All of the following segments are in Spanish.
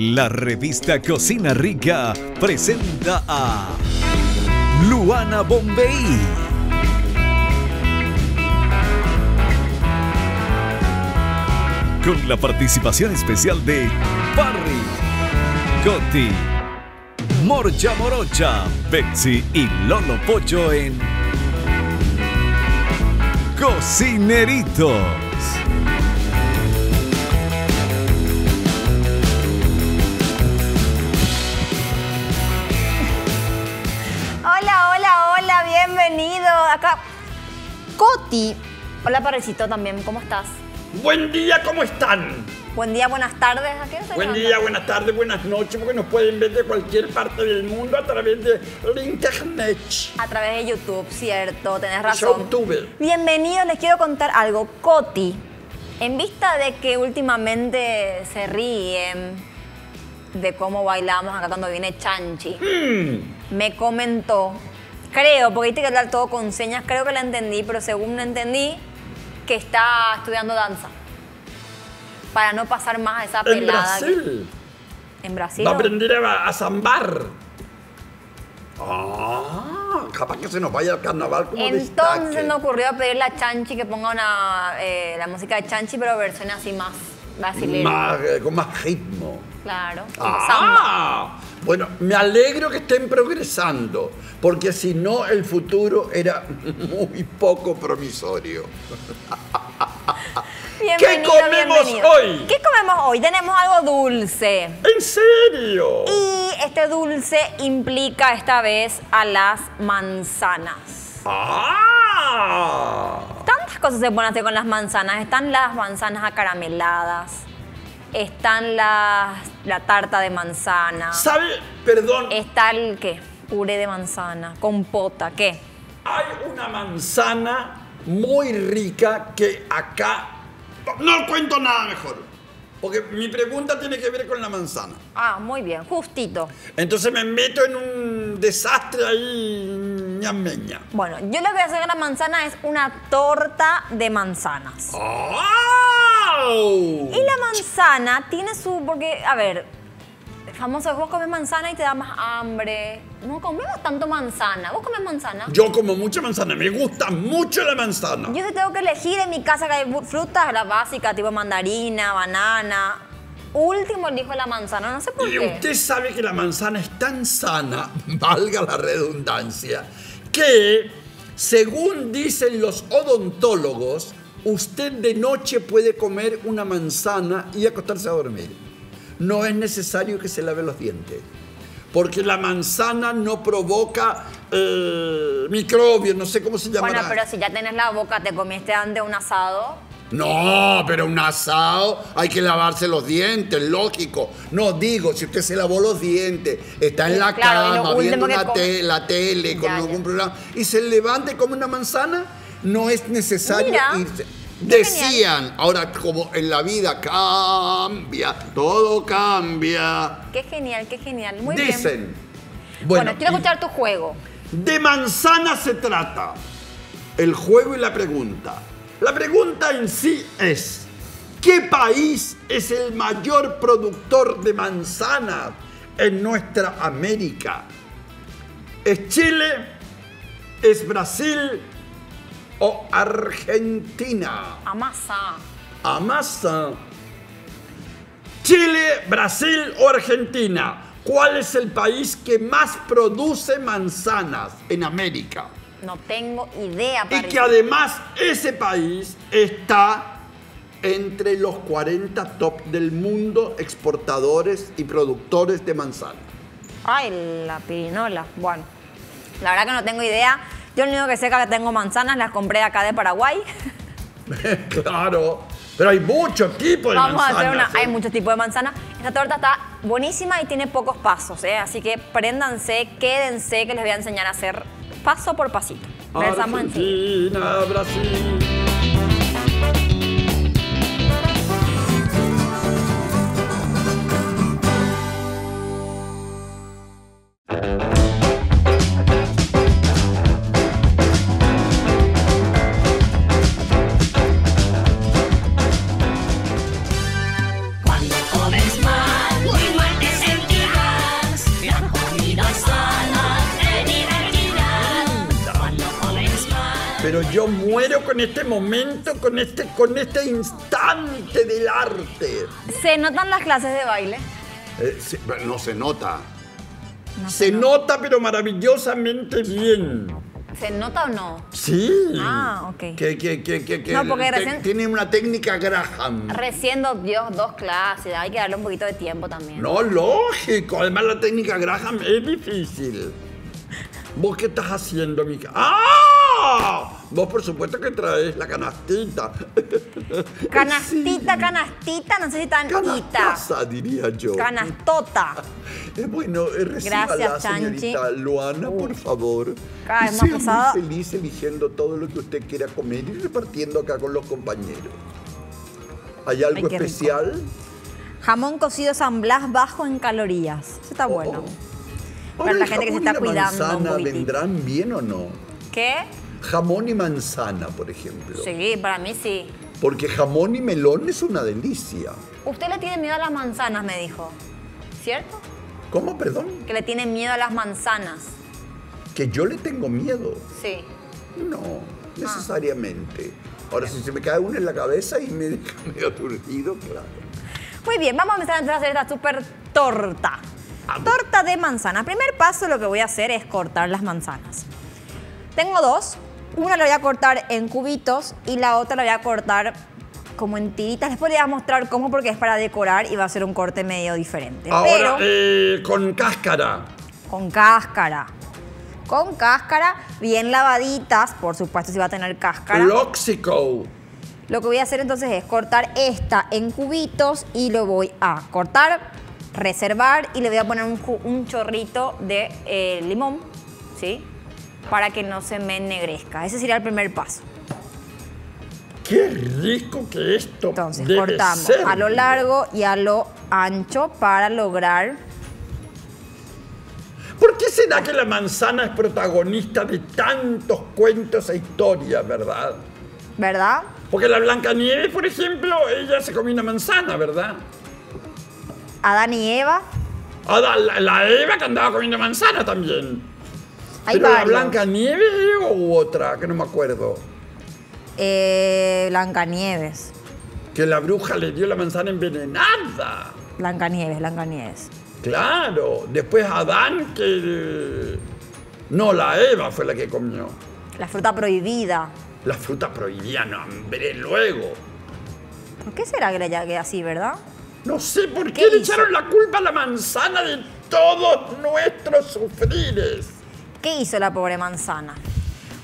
La revista Cocina Rica presenta a Luana Bombay. Con la participación especial de Parry, Coti, Morcha Morocha, Betsy y Lolo Pocho en Cocineritos. Acá, Coti. Hola, Parrecito también, ¿cómo estás? Buen día, ¿cómo están? Buen día, buenas tardes. ¿A qué Buen día, buenas tardes, buenas noches, porque nos pueden ver de cualquier parte del mundo a través de internet. A través de YouTube, cierto, tenés razón. YouTube. Bienvenidos, les quiero contar algo. Coti, en vista de que últimamente se ríen de cómo bailamos acá cuando viene Chanchi, Mm. me comentó, creo, porque viste que hablar todo con señas, creo que la entendí, pero según la entendí, que está estudiando danza. Para no pasar más a esa En pelada. que- Brasil. En Brasil. Va a aprender a, zambar. Ah, capaz que se nos vaya al carnaval como Entonces me ocurrió pedirle a Chanchi que ponga una, eh, la música de Chanchi, pero versión así más brasileña. Más, eh, con más ritmo. Claro. Ah, bueno, me alegro que estén progresando, porque si no el futuro era muy poco promisorio. Bienvenido, comemos bienvenido. hoy? ¿Qué comemos hoy? Tenemos algo dulce. ¿En serio? Y este dulce implica esta vez a las manzanas. ¡Ah! Tantas cosas se pueden hacer con las manzanas. Están las manzanas acarameladas. Están las, la tarta de manzana. ¿Sabe? Perdón, Está el qué? Puré de manzana. Compota. ¿Qué? hay una manzana muy rica que acá... No cuento nada mejor, porque mi pregunta tiene que ver con la manzana. Ah, muy bien. Justito. Entonces me meto en un desastre ahí ñameña. Bueno, yo lo que voy a hacer con la manzana es una torta de manzanas. Y la manzana tiene su. Porque, a ver, famoso, vos comes manzana y te da más hambre. No comemos tanto manzana. ¿Vos comes manzana? Yo como mucha manzana, me gusta mucho la manzana. Yo si tengo que elegir en mi casa que hay frutas, las básicas, tipo mandarina, banana. Último elijo la manzana, no sé por Y qué. usted sabe que la manzana es tan sana, valga la redundancia, que según dicen los odontólogos, usted de noche puede comer una manzana y acostarse a dormir. No es necesario que se lave los dientes. Porque la manzana no provoca eh, microbios, no sé cómo se llamará. Bueno, pero si ya tenés la boca, te comiste antes un asado. No, pero un asado hay que lavarse los dientes, lógico. No digo, si usted se lavó los dientes, está en la Claro, y lo cama viendo que una come- te- la tele con Ya, algún ya. programa y se levante como una manzana, no es necesario Mira, irse. Decían, ahora como en la vida cambia, todo cambia. Qué genial, qué genial. Muy bien. Dicen. Bueno, quiero escuchar tu juego. de manzana se trata. El juego y la pregunta. La pregunta en sí es, ¿qué país es el mayor productor de manzanas en nuestra América? ¿Es Chile? ¿Es Brasil? ¿O Argentina? Amasa. Amasa. Chile, Brasil o Argentina. ¿Cuál es el país que más produce manzanas en América? No tengo idea, Y que además ese país está entre los 40 top del mundo exportadores y productores de manzanas. Ay, la pirinola. Bueno, la verdad que no tengo idea. Yo lo único que sé es que tengo manzanas, las compré acá de Paraguay. claro, pero hay muchos tipos de Vamos a manzanas. hacer una. ¿eh? Hay muchos tipos de manzana. Esta torta está buenísima y tiene pocos pasos, ¿eh? Así que préndanse, quédense, que les voy a enseñar a hacer paso por pasito. Regresamos. Argentina, Brasil. Pero yo muero con este momento, con este, con este instante del arte. ¿Se notan las clases de baile? Eh, no se nota. No se nota, pero maravillosamente bien. ¿Se nota o no? Sí. Ah, ok. Que, que, que, que, que No, porque recién- tiene una técnica Graham. Recién dos, dio dos clases, hay que darle un poquito de tiempo también. No, lógico. Además, la técnica Graham es difícil. ¿Vos qué estás haciendo, Mica? ¡Ah! Vos, por supuesto, que traes la canastita. Canastita, Sí. canastita, no sé si tan. Canastaza, diría yo. Canastota. Bueno, eh, Gracias, Chanchi. señorita Luana, por favor. Cada vez más sea muy feliz eligiendo todo lo que usted quiera comer y repartiendo acá con los compañeros. ¿Hay algo Ay, especial? Jamón cocido San Blas bajo en calorías. Eso está bueno. Oh. Para Ahora, la ¿el gente que se está cuidando manzana vendrán bien o no? ¿Qué? Jamón y manzana, por ejemplo. Sí, para mí sí. Porque jamón y melón es una delicia. Usted le tiene miedo a las manzanas, me dijo. ¿Cierto? ¿Cómo, perdón? Que le tiene miedo a las manzanas. Que yo le tengo miedo. Sí. No, Ah. necesariamente. Ahora, si se me cae uno en la cabeza y me deja medio aturdido, claro. Muy bien, vamos a empezar entonces a hacer esta super torta. Torta de manzana. Primer paso lo que voy a hacer es cortar las manzanas. Tengo dos. Una la voy a cortar en cubitos y la otra la voy a cortar como en tiritas. Después le voy a mostrar cómo porque es para decorar y va a ser un corte medio diferente. Ahora, Pero eh, con cáscara. con cáscara. Con cáscara, bien lavaditas, por supuesto si va a tener cáscara. Loxico. Lo que voy a hacer entonces es cortar esta en cubitos y lo voy a cortar, reservar y le voy a poner un, chorrito de eh, limón, ¿sí? Para que no se me ennegrezca. Ese sería el primer paso. Qué rico que esto Entonces debe cortamos ser. a lo largo y a lo ancho para lograr... ¿Por qué será que la manzana es protagonista de tantos cuentos e historias, verdad? ¿Verdad? Porque la Blancanieves, por ejemplo, ella se comió una manzana, ¿verdad? Adán y Eva. Ahora, la, la Eva que andaba comiendo manzana también. Hay Pero la varios. Blancanieves o otra, que no me acuerdo. Eh, Blancanieves. Que la bruja le dio la manzana envenenada. Blancanieves, Blancanieves. Claro. Después Adán que... No, la Eva fue la que comió. La fruta prohibida. La fruta prohibida, no, hombre, luego. ¿Por qué será que le así, verdad? No sé por qué, ¿Qué le hizo? echaron la culpa a la manzana de todos nuestros sufrires. ¿Qué hizo la pobre manzana?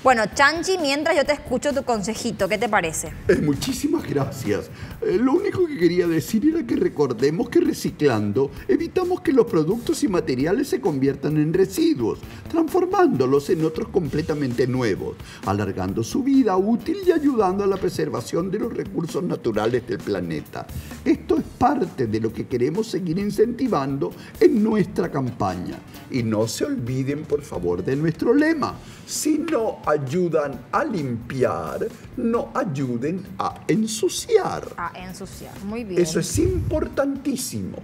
Bueno, Chanchi, mientras yo te escucho tu consejito, ¿qué te parece? Eh, muchísimas gracias. Eh, lo único que quería decir era que recordemos que reciclando evitamos que los productos y materiales se conviertan en residuos, transformándolos en otros completamente nuevos, alargando su vida útil y ayudando a la preservación de los recursos naturales del planeta. Esto es parte de lo que queremos seguir incentivando en nuestra campaña. Y no se olviden, por favor, de nuestro lema. Si no ayudan a limpiar, no ayuden a ensuciar. A ensuciar. Muy bien. Eso es importantísimo.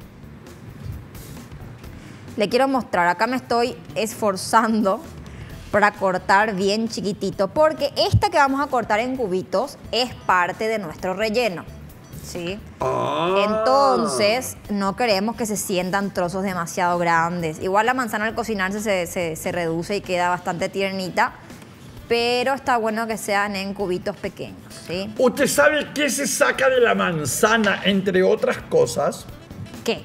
Le quiero mostrar, acá me estoy esforzando para cortar bien chiquitito, porque esta que vamos a cortar en cubitos es parte de nuestro relleno. ¿Sí? Ah. Entonces, no queremos que se sientan trozos demasiado grandes. Igual la manzana al cocinarse se, se- se reduce y queda bastante tiernita, pero está bueno que sean en cubitos pequeños, ¿sí? ¿Usted sabe qué se saca de la manzana, entre otras cosas? ¿Qué?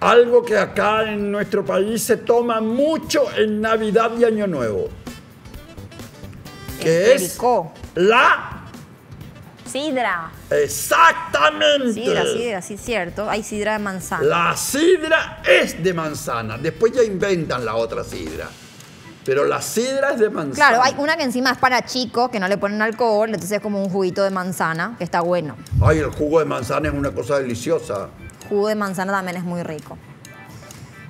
Algo que acá en nuestro país se toma mucho en Navidad y Año Nuevo. Que El es pericó. la... Sidra. Exactamente. Sidra, sidra, sí, cierto. Hay sidra de manzana. La sidra es de manzana. Después ya inventan la otra sidra. Pero la sidra es de manzana. Claro, hay una que encima es para chicos, que no le ponen alcohol, entonces es como un juguito de manzana, que está bueno. Ay, el jugo de manzana es una cosa deliciosa. Jugo de manzana también es muy rico.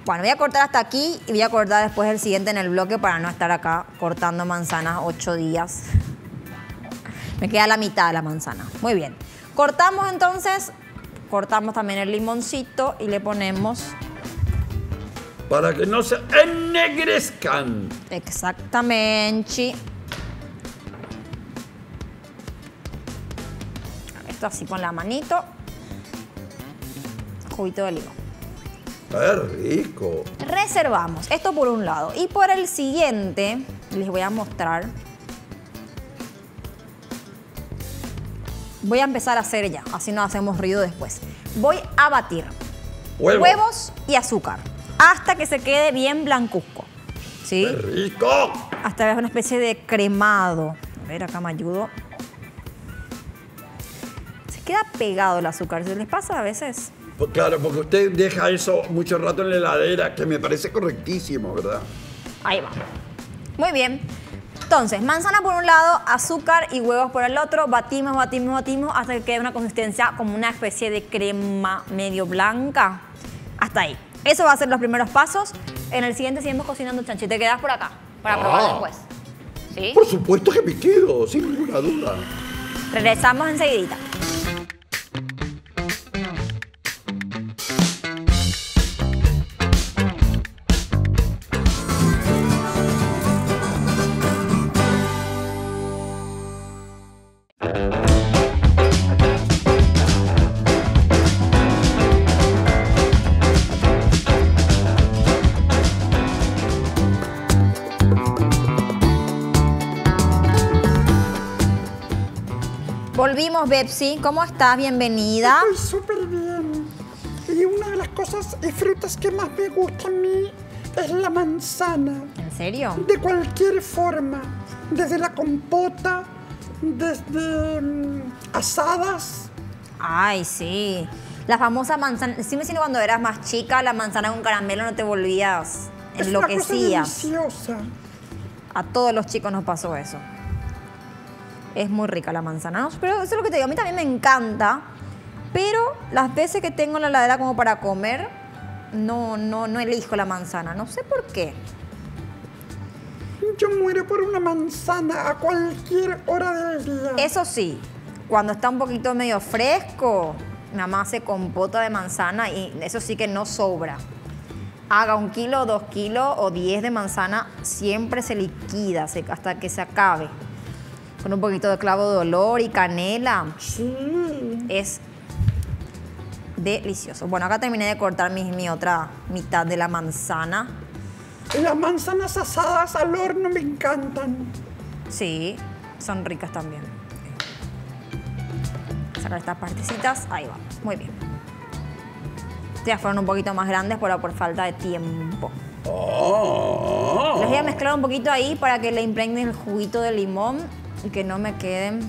Bueno, voy a cortar hasta aquí y voy a cortar después el siguiente en el bloque para no estar acá cortando manzanas ocho días. Me queda la mitad de la manzana. Muy bien. Cortamos entonces, cortamos también el limoncito y le ponemos para que no se ennegrezcan. Exactamente. Esto así con la manito. Juguito de limón. ¡Qué rico! Reservamos. Esto por un lado. Y por el siguiente, les voy a mostrar. Voy a empezar a hacer ya, así no hacemos ruido después. Voy a batir huevos y azúcar hasta que se quede bien blancuzco. ¿Sí? ¡Qué rico! Hasta ver una especie de cremado. A ver, acá me ayudo. Se queda pegado el azúcar. ¿Se les pasa a veces? Pues claro, porque usted deja eso mucho rato en la heladera, que me parece correctísimo, ¿verdad? Ahí va. Muy bien. Entonces, manzana por un lado, azúcar y huevos por el otro. Batimos, batimos, batimos hasta que quede una consistencia como una especie de crema medio blanca. Hasta ahí. Eso va a ser los primeros pasos. En el siguiente seguimos cocinando chanchi. Te quedas por acá para probar Ah. después. ¿Sí? Por supuesto que me quedo, sin ninguna duda. Regresamos enseguidita. Bepsi. ¿Cómo estás? Bienvenida. Estoy súper bien. Y una de las cosas y frutas que más me gusta a mí es la manzana. ¿En serio? De cualquier forma. Desde la compota, desde mm, asadas. Ay, sí. La famosa manzana. Sí me siento cuando eras más chica, la manzana con caramelo no te volvías Es una cosa enloquecías. deliciosa. A todos los chicos nos pasó eso. Es muy rica la manzana, ¿no? Pero eso es lo que te digo, a mí también me encanta. Pero las veces que tengo en la heladera como para comer, no, no, no elijo la manzana. No sé por qué. Yo muero por una manzana a cualquier hora del día. Eso sí, cuando está un poquito medio fresco, mi mamá hace compota de manzana y eso sí que no sobra. Haga un kilo, dos kilos o diez de manzana, siempre se liquida hasta que se acabe. Con un poquito de clavo de olor y canela. Sí. Es delicioso. Bueno, acá terminé de cortar mi, mi otra mitad de la manzana. Las manzanas asadas al horno me encantan. Sí, son ricas también. Sacar estas partecitas, ahí va. Muy bien. Ya fueron un poquito más grandes, pero por falta de tiempo. Oh. Les voy a mezclar un poquito ahí para que le impregnen el juguito de limón y que no me queden.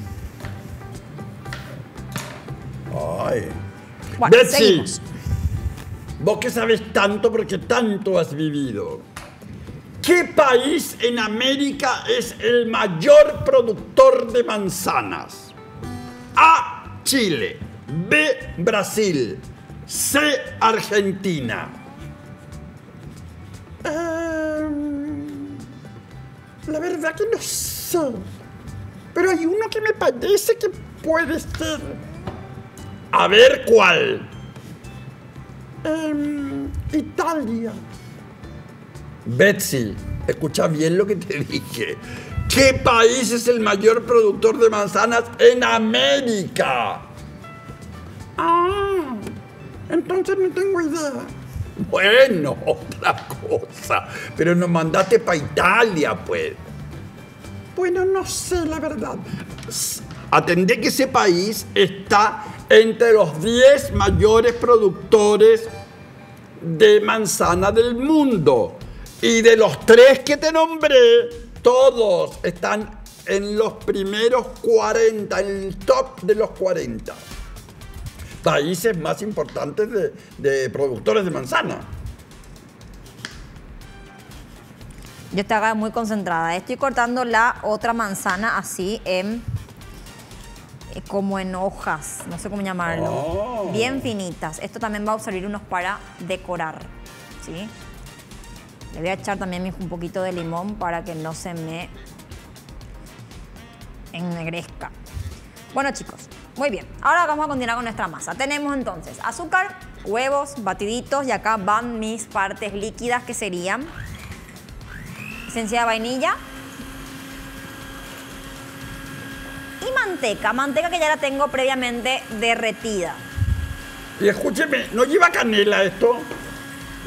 Ay. Bueno, Betsy, seguimos. vos que sabes tanto porque tanto has vivido. ¿Qué país en América es el mayor productor de manzanas? A. Chile. B. Brasil. C. Argentina. Em, la verdad que no sé. Pero hay uno que me parece que puede ser. A ver cuál. em, Italia. Betsy, escucha bien lo que te dije. ¿Qué país es el mayor productor de manzanas en América? Ah, entonces no tengo idea. Bueno, otra cosa. Pero nos mandaste para Italia, pues. Bueno, no sé la verdad. Atendé que ese país está entre los 10 mayores productores de manzana del mundo. Y de los tres que te nombré, todos están en los primeros 40, en el top de los 40 países más importantes de, de productores de manzana. Yo estaba muy concentrada. Estoy cortando la otra manzana así en eh, como en hojas, no sé cómo llamarlo, Oh. bien finitas. Esto también va a servir unos para decorar, ¿sí? Le voy a echar también un poquito de limón para que no se me ennegrezca. Bueno chicos, muy bien. Ahora vamos a continuar con nuestra masa. Tenemos entonces azúcar, huevos, batiditos y acá van mis partes líquidas que serían esencia de vainilla y manteca. Manteca que ya la tengo previamente derretida. Y escúcheme, ¿no lleva canela esto?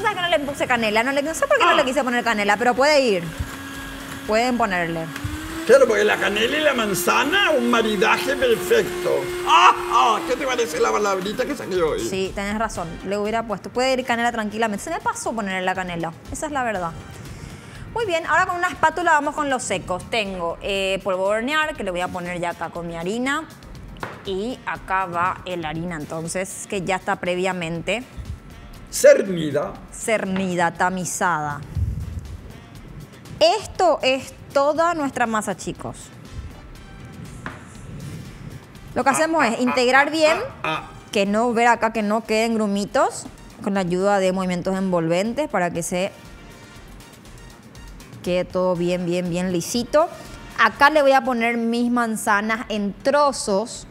¿Sabes que no le puse canela? No, le, no sé por qué no Ah. le quise poner canela, pero puede ir. Pueden ponerle. Claro, porque la canela y la manzana, un maridaje perfecto. ¡Ah! ah, ¿Qué te parece la palabrita que saqué hoy? Sí, tenés razón. Le hubiera puesto. Puede ir canela tranquilamente. Se me pasó ponerle la canela. Esa es la verdad. Muy bien, ahora con una espátula vamos con los secos. Tengo eh, polvo de hornear, que le voy a poner ya acá con mi harina. Y acá va el harina, entonces, que ya está previamente Cernida. cernida, tamizada. Esto es toda nuestra masa, chicos. Lo que hacemos es integrar bien, Ah, que no ver acá que no queden grumitos, con la ayuda de movimientos envolventes para que se quede todo bien, bien, bien lisito. Acá le voy a poner mis manzanas en trozos.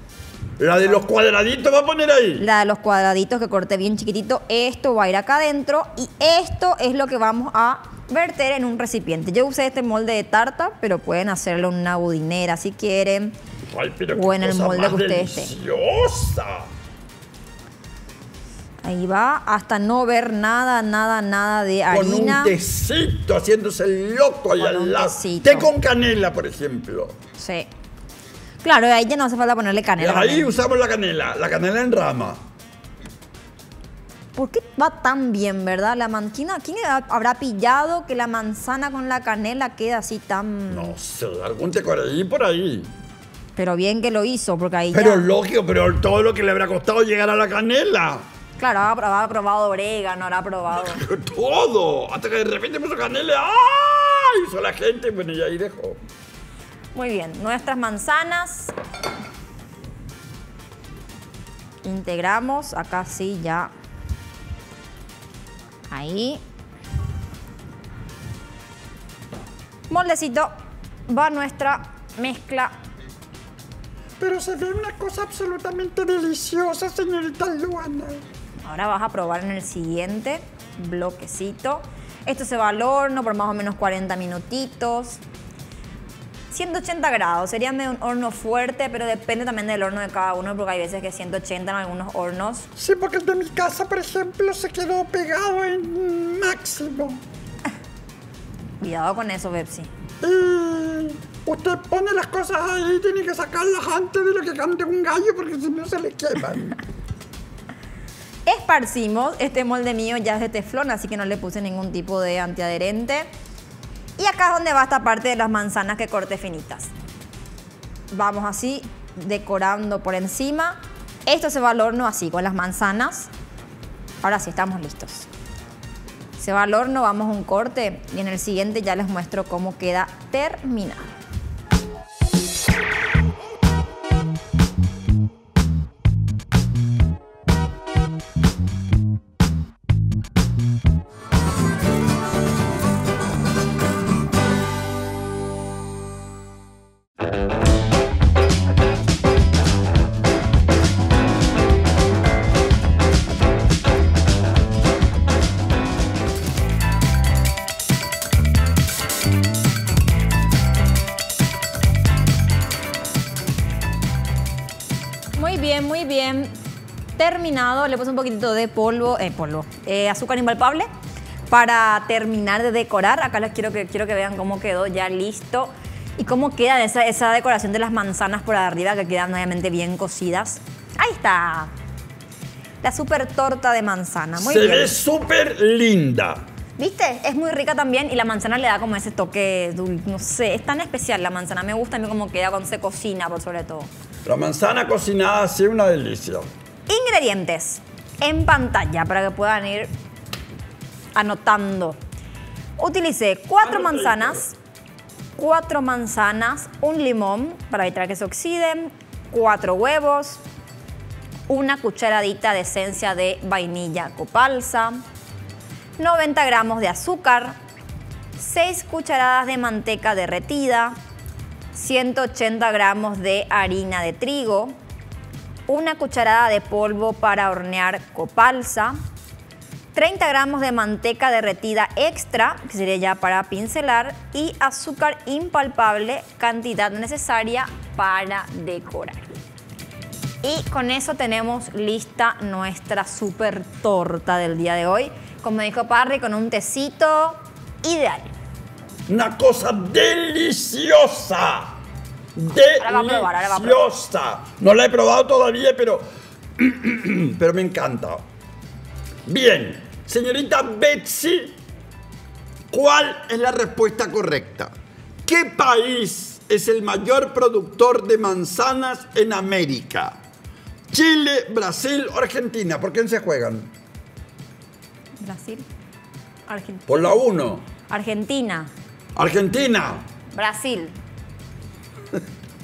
la de los cuadraditos va a poner ahí. La de los cuadraditos que corté bien chiquitito, esto va a ir acá adentro y esto es lo que vamos a verter en un recipiente. Yo usé este molde de tarta, pero pueden hacerlo en una budinera si quieren. Ay, pero o en el molde que ustedes tengan. Ahí va, hasta no ver nada, nada, nada de Con harina. un tecito, haciéndose el loco ahí Con al lado. Té con canela, por ejemplo. Sí. Claro, ahí ya no hace falta ponerle canela. ahí también. usamos la canela, la canela en rama. ¿Por qué va tan bien, verdad? La manquina, ¿quién habrá pillado que la manzana con la canela queda así tan... No sé, algún te ahí por ahí. Pero bien que lo hizo, porque ahí Pero ya... lógico, pero todo lo que le habrá costado llegar a la canela. Claro, habrá, habrá probado orégano, habrá probado... Todo. Hasta que de repente puso canela. ¡Ay! Hizo la gente, bueno, y ahí dejó. Muy bien, nuestras manzanas. Integramos, acá sí ya. Ahí. Moldecito, va nuestra mezcla. Pero se ve una cosa absolutamente deliciosa, señorita Luana. Ahora vas a probar en el siguiente bloquecito. Esto se va al horno por más o menos 40 minutitos. 180 grados, sería medio un horno fuerte, pero depende también del horno de cada uno, porque hay veces que 180 en algunos hornos. Sí, porque el de mi casa, por ejemplo, se quedó pegado en máximo. Cuidado con eso, Pepsi. Y usted pone las cosas ahí y tiene que sacarlas antes de lo que cante un gallo porque si no se le queman. Esparcimos, este molde mío ya es de teflón, así que no le puse ningún tipo de antiadherente. Y acá es donde va esta parte de las manzanas que corté finitas. Vamos así, decorando por encima. Esto se va al horno así, con las manzanas. Ahora sí, estamos listos. Se va al horno, vamos a un corte y en el siguiente ya les muestro cómo queda terminado. Le puse un poquitito de polvo, eh, polvo, eh, azúcar impalpable para terminar de decorar. Acá les quiero que, quiero que vean cómo quedó ya listo y cómo queda esa, esa decoración de las manzanas por arriba que quedan obviamente bien cocidas. Ahí está. La super torta de manzana. Muy Se bien. ve súper linda. ¿Viste? Es muy rica también y la manzana le da como ese toque dulce. No sé, es tan especial la manzana. Me gusta a mí cómo queda cuando se cocina, por sobre todo. La manzana cocinada sido una delicia. Ingredientes en pantalla para que puedan ir anotando. Utilicé cuatro Anotadito. manzanas, cuatro manzanas, un limón para evitar que se oxiden, cuatro huevos, una cucharadita de esencia de vainilla copalsa, 90 gramos de azúcar, 6 cucharadas de manteca derretida, 180 gramos de harina de trigo, una cucharada de polvo para hornear copalsa, 30 gramos de manteca derretida extra, que sería ya para pincelar, y azúcar impalpable, cantidad necesaria para decorar. Y con eso tenemos lista nuestra super torta del día de hoy. Como dijo Parry, con un tecito ideal. Una cosa deliciosa. Deliciosa. No la he probado todavía, pero, pero me encanta. Bien, señorita Betsy, ¿cuál es la respuesta correcta? ¿Qué país es el mayor productor de manzanas en América? Chile, Brasil o Argentina. ¿Por quién se juegan? Brasil. Argentina. Por la 1. Argentina. Argentina. Brasil.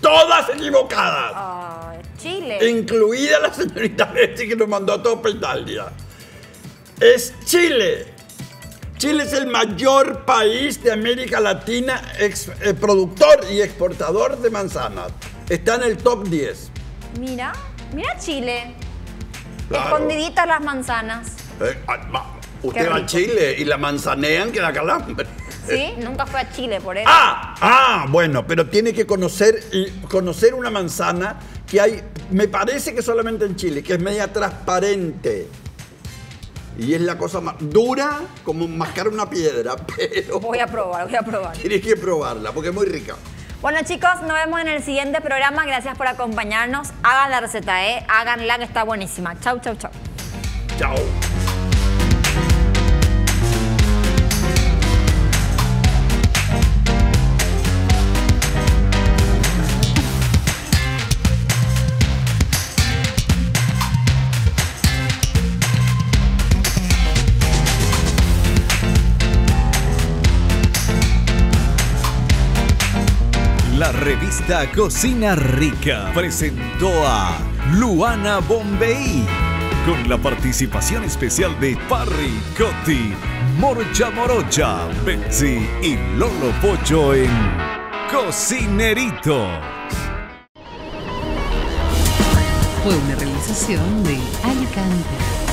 Todas equivocadas. Ah, Chile. Incluida la señorita Betsy que nos mandó a todos para Italia. Es Chile. Chile es el mayor país de América Latina ex- eh, productor y exportador de manzanas. Está en el top 10. Mira, mira Chile. Claro. Escondiditas las manzanas. Eh, ah, usted va a. Chile y la manzanean que da calambre. ¿Sí? Nunca fue a Chile por eso. Ah, ah, bueno, pero tiene que conocer, conocer una manzana que hay, me parece que solamente en Chile, que es media transparente. Y es la cosa más dura como mascar una piedra, pero Voy a probar, voy a probar. tienes que probarla porque es muy rica. Bueno chicos, nos vemos en el siguiente programa. Gracias por acompañarnos. Hagan la receta, ¿eh? Háganla que está buenísima. Chau, chau, chau. Chao. Revista Cocina Rica presentó a Luana Bombay con la participación especial de Parry, Cotti, Morcha Morocha, Betsy y Lolo Pocho en Cocinerito. Fue una realización de Alicante.